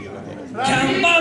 いうかね。キャンパ